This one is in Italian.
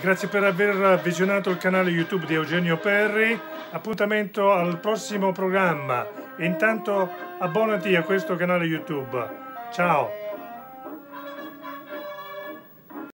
Grazie per aver visionato il canale YouTube di Eugenio Perri. Appuntamento al prossimo programma. Intanto abbonati a questo canale YouTube. Ciao!